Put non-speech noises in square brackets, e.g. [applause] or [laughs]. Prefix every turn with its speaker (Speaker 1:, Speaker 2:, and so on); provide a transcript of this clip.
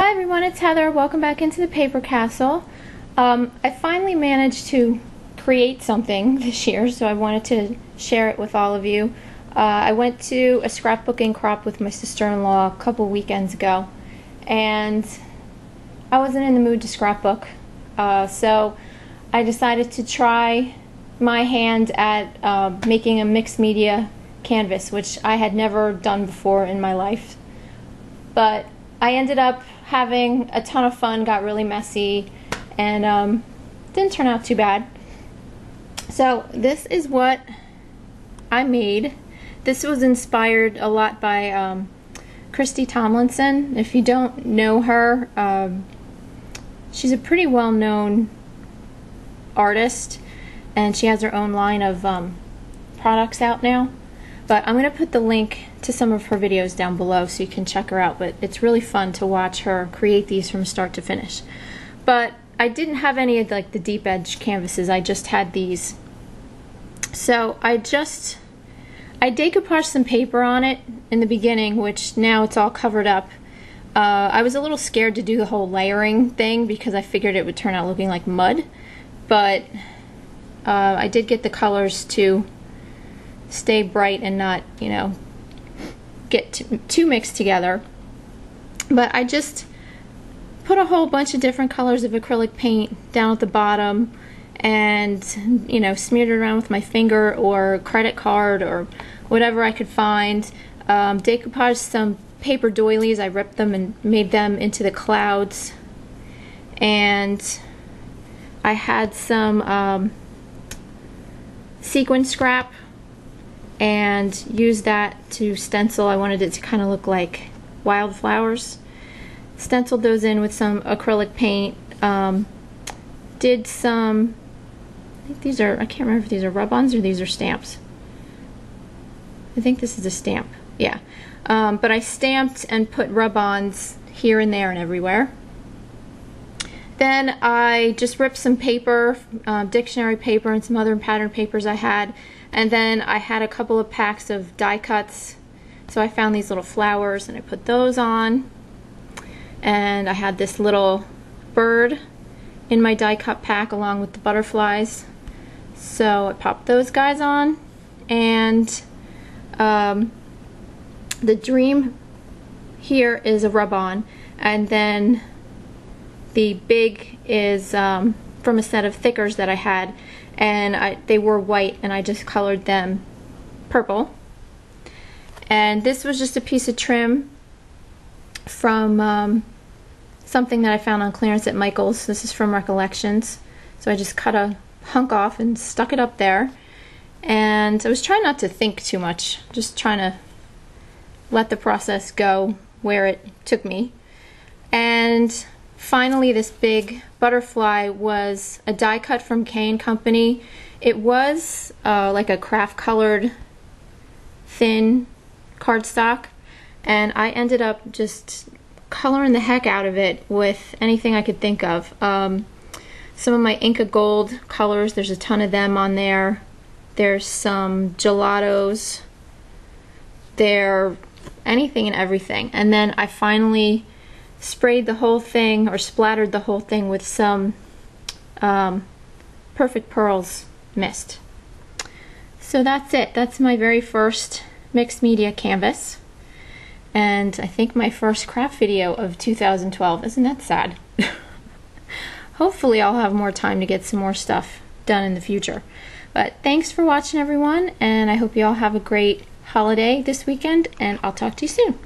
Speaker 1: Hi everyone, it's Heather. Welcome back into the Paper Castle. Um, I finally managed to create something [laughs] this year, so I wanted to share it with all of you. Uh, I went to a scrapbooking crop with my sister-in-law a couple weekends ago, and I wasn't in the mood to scrapbook, uh, so I decided to try my hand at uh, making a mixed media canvas, which I had never done before in my life. But I ended up having a ton of fun, got really messy, and um, didn't turn out too bad. So this is what I made. This was inspired a lot by um, Christy Tomlinson. If you don't know her, um, she's a pretty well-known artist, and she has her own line of um, products out now. But I'm going to put the link to some of her videos down below so you can check her out. But it's really fun to watch her create these from start to finish. But I didn't have any of like the deep edge canvases. I just had these. So I just I decoupaged some paper on it in the beginning, which now it's all covered up. Uh, I was a little scared to do the whole layering thing because I figured it would turn out looking like mud. But uh, I did get the colors to stay bright and not, you know, get too mixed together. But I just put a whole bunch of different colors of acrylic paint down at the bottom and, you know, smeared it around with my finger or credit card or whatever I could find. Um, some paper doilies. I ripped them and made them into the clouds. And I had some um, sequin scrap and use that to stencil. I wanted it to kind of look like wildflowers. Stenciled those in with some acrylic paint. Um, did some, I think these are, I can't remember if these are rub-ons or these are stamps. I think this is a stamp, yeah. Um, but I stamped and put rub-ons here and there and everywhere. Then I just ripped some paper, uh, dictionary paper and some other pattern papers I had and then I had a couple of packs of die cuts. So I found these little flowers and I put those on. And I had this little bird in my die cut pack along with the butterflies. So I popped those guys on. And um, the dream here is a rub-on. And then the big is um, from a set of thickers that I had and I, they were white and I just colored them purple. And this was just a piece of trim from um, something that I found on clearance at Michael's. This is from Recollections. So I just cut a hunk off and stuck it up there. And I was trying not to think too much, just trying to let the process go where it took me. And finally, this big butterfly was a die cut from K & Company. It was uh, like a craft colored thin cardstock and I ended up just coloring the heck out of it with anything I could think of. Um, some of my Inka Gold colors, there's a ton of them on there. There's some gelatos. There, anything and everything. And then I finally sprayed the whole thing or splattered the whole thing with some um, Perfect Pearls mist. So that's it. That's my very first mixed media canvas. And I think my first craft video of 2012. Isn't that sad? [laughs] Hopefully I'll have more time to get some more stuff done in the future. But thanks for watching everyone and I hope you all have a great holiday this weekend and I'll talk to you soon.